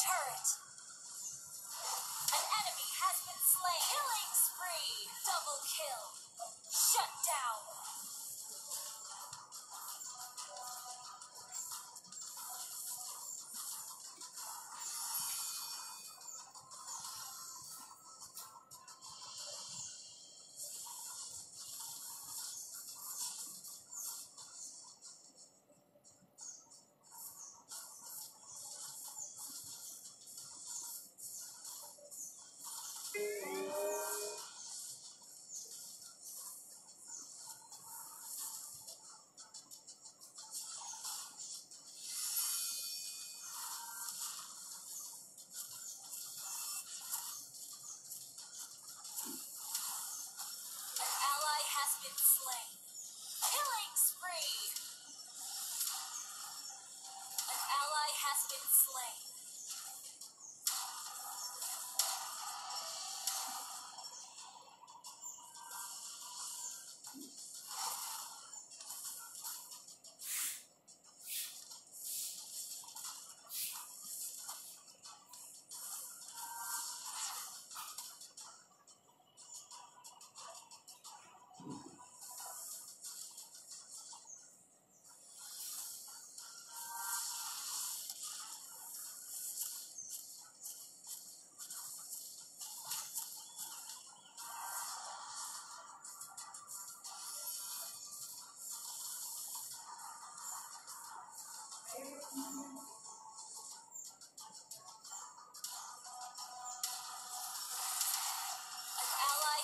turret. An enemy has been slain. Killing spree. Double kill. Shut down. been slain.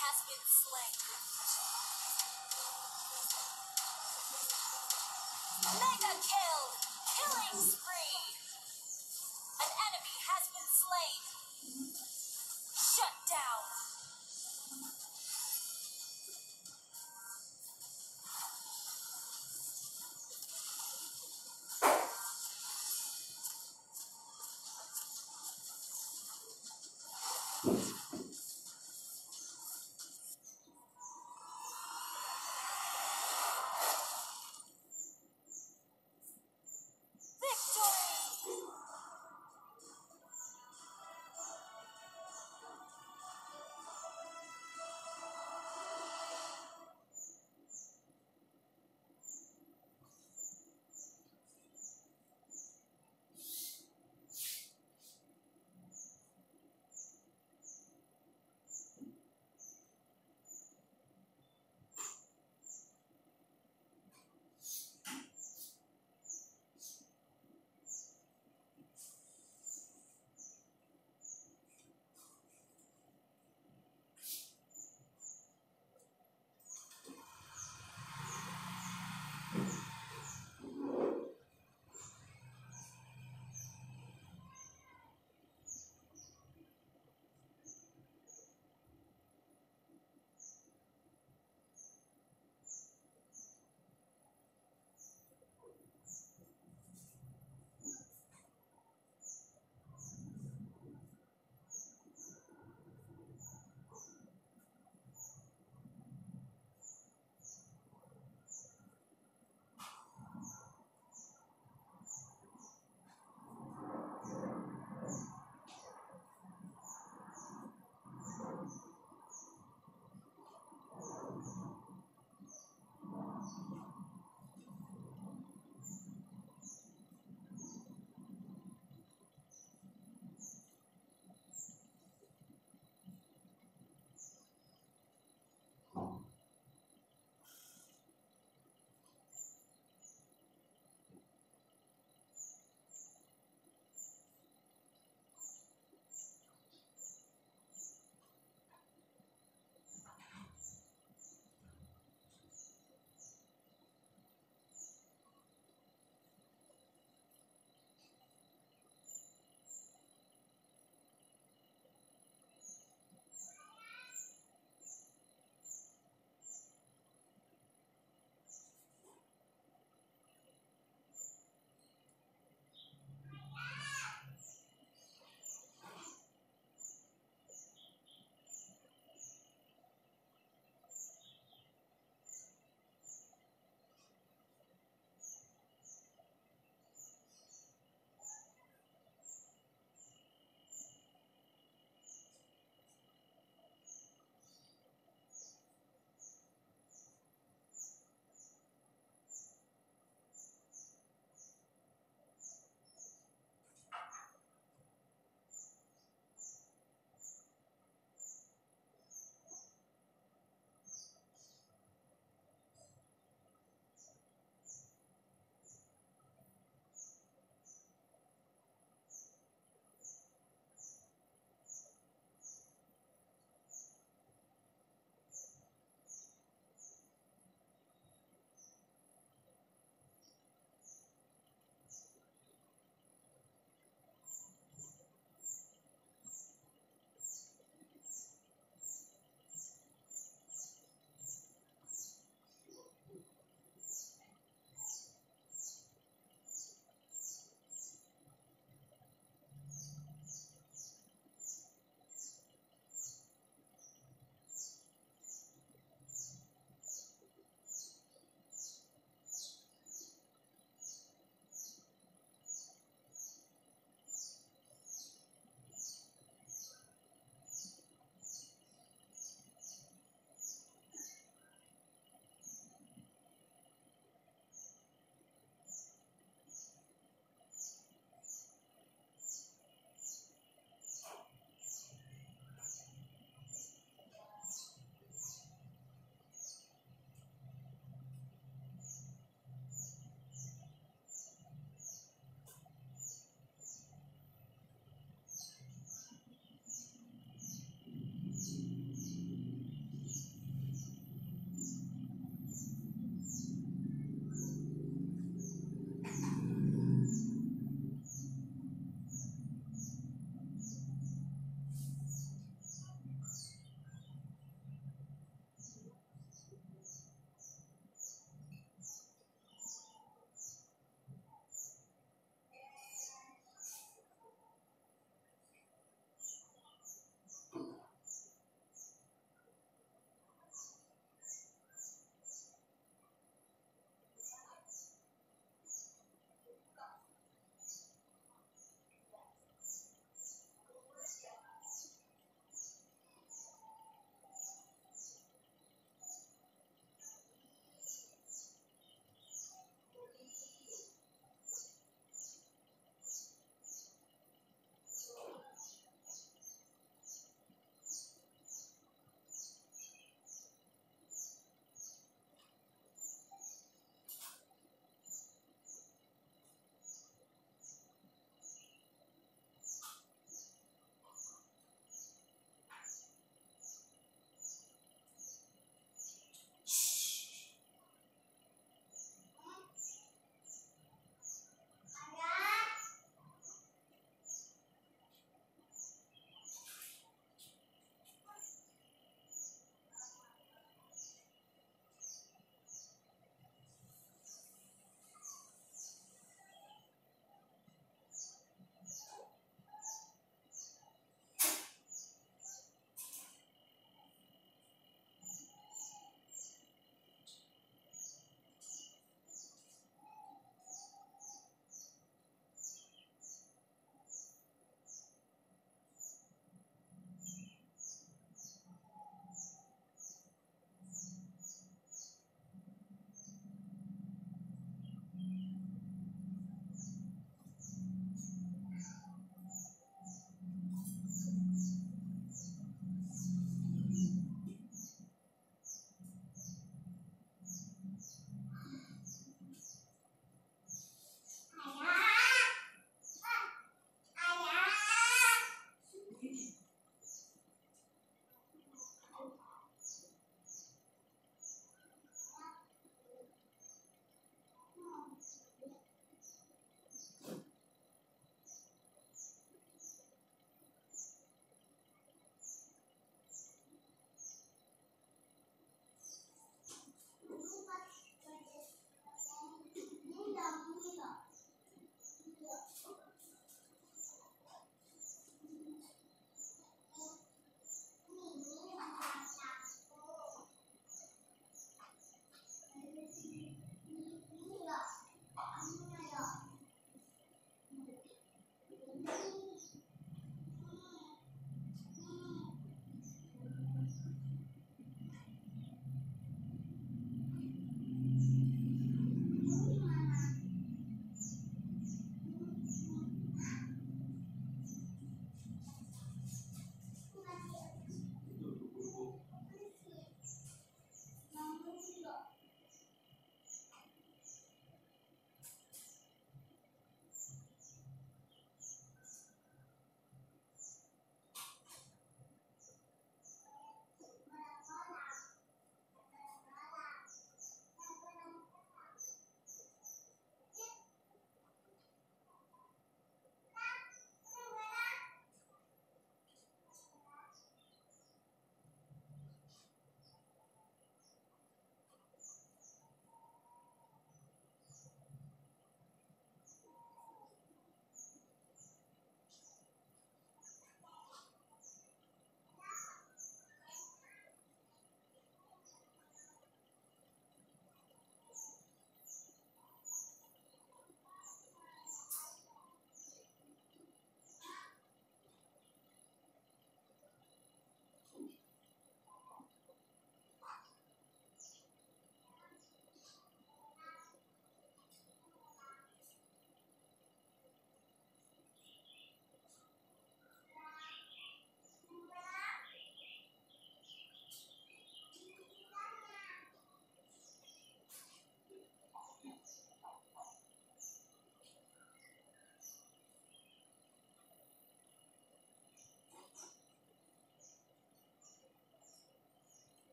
has been slain.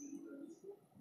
Sungguh sudah.